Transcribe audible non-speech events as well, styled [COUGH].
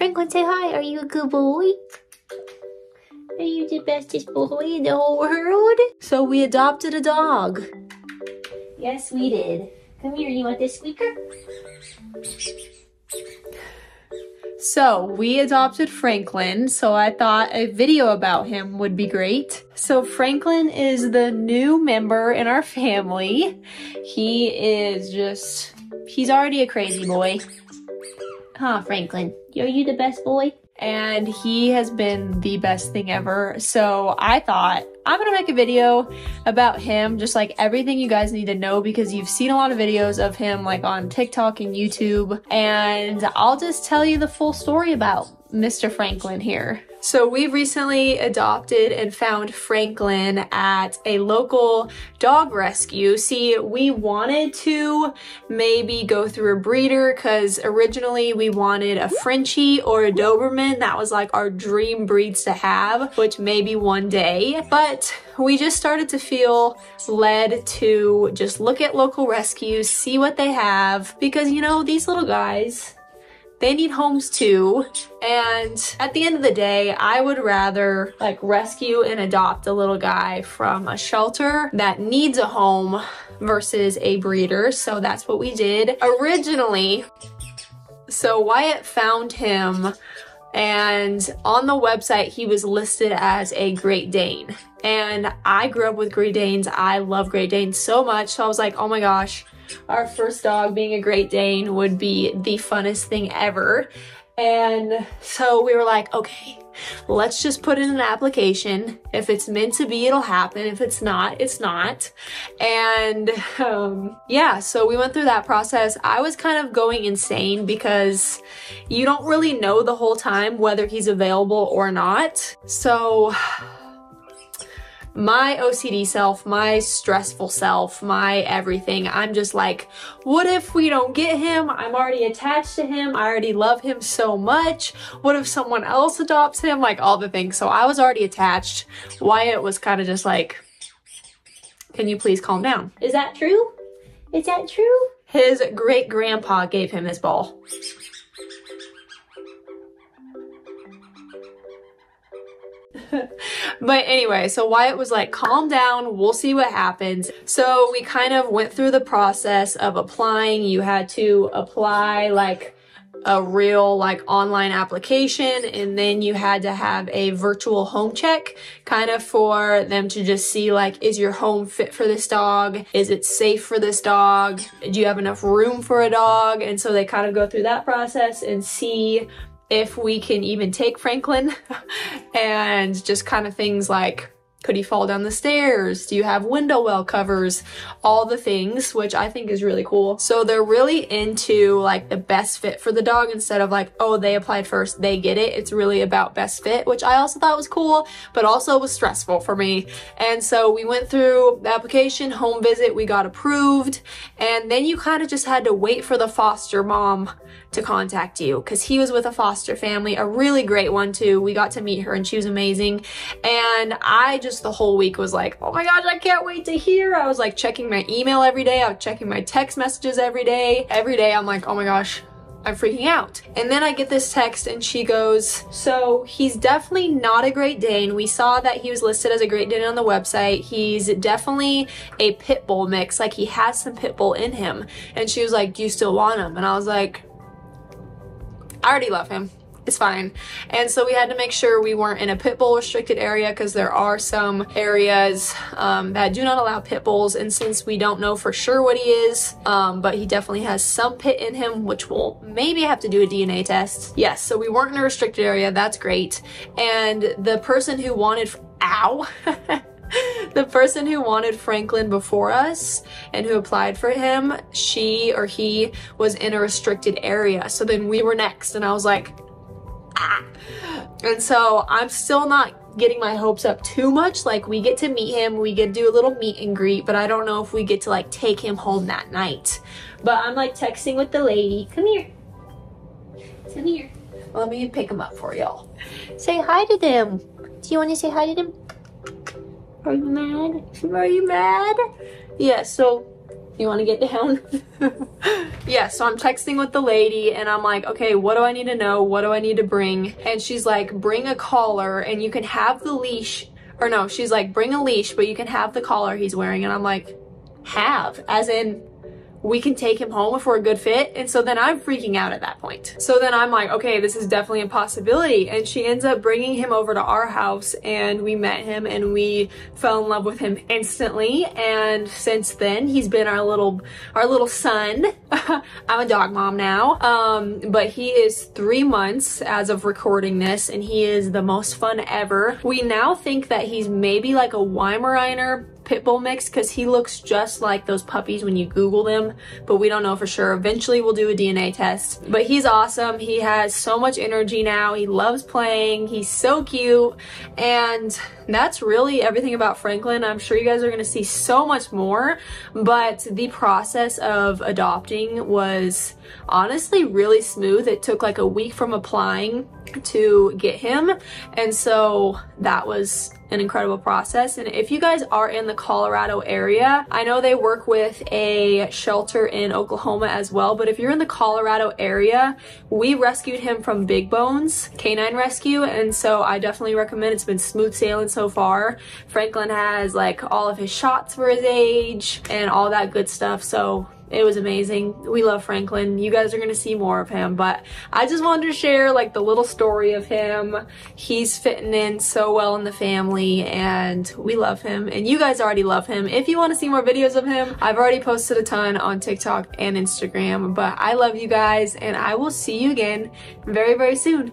Franklin, say hi. Are you a good boy? Are you the bestest boy in the whole world? So we adopted a dog. Yes, we did. Come here, you want this squeaker? So we adopted Franklin, so I thought a video about him would be great. So Franklin is the new member in our family. He is just, he's already a crazy boy. Huh, Franklin? Are you the best boy? and he has been the best thing ever. So I thought I'm gonna make a video about him, just like everything you guys need to know because you've seen a lot of videos of him like on TikTok and YouTube. And I'll just tell you the full story about Mr. Franklin here. So we recently adopted and found Franklin at a local dog rescue. See, we wanted to maybe go through a breeder because originally we wanted a Frenchie or a Doberman. That was like our dream breeds to have, which maybe one day. But we just started to feel led to just look at local rescues, see what they have, because you know, these little guys, they need homes too. And at the end of the day, I would rather like rescue and adopt a little guy from a shelter that needs a home versus a breeder. So that's what we did originally. So Wyatt found him and on the website he was listed as a Great Dane. And I grew up with Great Danes. I love Great Danes so much. So I was like, oh my gosh, our first dog being a Great Dane would be the funnest thing ever. And so we were like, okay, let's just put in an application. If it's meant to be, it'll happen. If it's not, it's not. And um, yeah, so we went through that process. I was kind of going insane because you don't really know the whole time whether he's available or not. So my OCD self, my stressful self, my everything. I'm just like, what if we don't get him? I'm already attached to him. I already love him so much. What if someone else adopts him? Like all the things. So I was already attached. Wyatt was kind of just like, can you please calm down? Is that true? Is that true? His great grandpa gave him his ball. [LAUGHS] but anyway, so Wyatt was like, calm down, we'll see what happens. So we kind of went through the process of applying. You had to apply like a real like online application and then you had to have a virtual home check kind of for them to just see like is your home fit for this dog is it safe for this dog do you have enough room for a dog and so they kind of go through that process and see if we can even take Franklin [LAUGHS] and just kind of things like could he fall down the stairs? Do you have window well covers? All the things, which I think is really cool. So they're really into like the best fit for the dog instead of like, oh, they applied first, they get it. It's really about best fit, which I also thought was cool, but also was stressful for me. And so we went through the application, home visit, we got approved, and then you kind of just had to wait for the foster mom to contact you because he was with a foster family, a really great one too. We got to meet her and she was amazing. And I just the whole week was like, oh my gosh, I can't wait to hear. I was like checking my email every day. I was checking my text messages every day. Every day I'm like, oh my gosh, I'm freaking out. And then I get this text and she goes, so he's definitely not a Great Dane. We saw that he was listed as a Great Dane on the website. He's definitely a pit bull mix. Like he has some pit bull in him. And she was like, do you still want him? And I was like, I already love him. It's fine. And so we had to make sure we weren't in a pit bull restricted area because there are some areas um, that do not allow pit bulls. And since we don't know for sure what he is, um, but he definitely has some pit in him, which will maybe have to do a DNA test. Yes, so we weren't in a restricted area. That's great. And the person who wanted, ow. [LAUGHS] the person who wanted Franklin before us and who applied for him, she or he was in a restricted area. So then we were next and I was like. [LAUGHS] And so I'm still not getting my hopes up too much. Like we get to meet him, we get to do a little meet and greet, but I don't know if we get to like take him home that night. But I'm like texting with the lady. Come here. Come here. Let me pick him up for y'all. Say hi to them. Do you want to say hi to them? Are you mad? Are you mad? Yeah, so You want to get down? [LAUGHS] yeah, so I'm texting with the lady and I'm like, okay, what do I need to know? What do I need to bring? And she's like, bring a collar and you can have the leash. Or no, she's like, bring a leash, but you can have the collar he's wearing. And I'm like, have? As in, we can take him home if we're a good fit. And so then I'm freaking out at that point. So then I'm like, okay, this is definitely a possibility. And she ends up bringing him over to our house and we met him and we fell in love with him instantly. And since then he's been our little, our little son. [LAUGHS] I'm a dog mom now. Um, but he is three months as of recording this and he is the most fun ever. We now think that he's maybe like a Weimaraner pit bull mix because he looks just like those puppies when you Google them, but we don't know for sure. Eventually we'll do a DNA test. But he's awesome. He has so much energy now. He loves playing. He's so cute. And that's really everything about Franklin. I'm sure you guys are to see so much more, but the process of adopting was honestly really smooth. It took like a week from applying to get him. And so that was an incredible process. And if you guys are in the Colorado area, I know they work with a shelter in Oklahoma as well, but if you're in the Colorado area, we rescued him from Big Bones Canine Rescue. And so I definitely recommend it's been smooth sailing so far. Franklin has like all of his shots for his age and all that good stuff. So it was amazing. We love Franklin. You guys are going to see more of him, but I just wanted to share like the little story of him. He's fitting in so well in the family and we love him and you guys already love him. If you want to see more videos of him, I've already posted a ton on TikTok and Instagram, but I love you guys and I will see you again very, very soon.